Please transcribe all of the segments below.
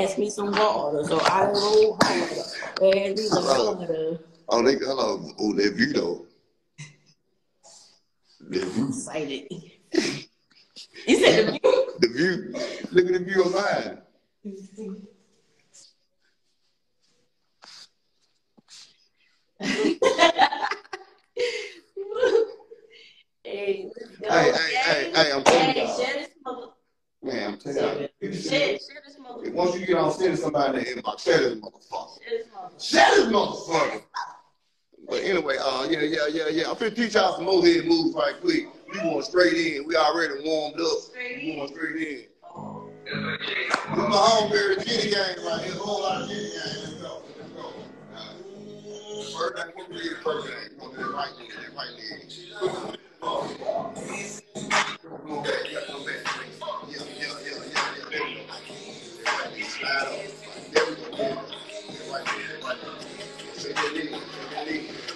ask me some water, so I roll harder. Ask me some water. Oh, they hello. Oh, that view though. The view. Excited. You said the view? The view. Look at the view of mine. hey. Hey, hey, hey, hey, I'm telling Hey, y'all. share this mother. Man, I'm telling you. Share, share this mother. Once you get on send somebody in the inbox, share this motherfucker. Share this mother. Share this motherfucker. But anyway, uh, yeah, yeah, yeah, yeah. I'm finna teach y'all some Mohead moves right quick. We going straight in. We already warmed up. Straight We going straight in. Is my homeboy Jenny gang right here. A whole lot of Jenny gang. Let's go. Let's go. First, I'm gonna read the first thing. I'm gonna do the right leg. That right leg. Come on back. Come back. Leg. Shake that leg.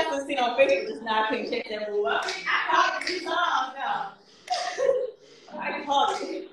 I can see on Facebook, it's not, couldn't check that move. Mean, I called it three times now. I called it.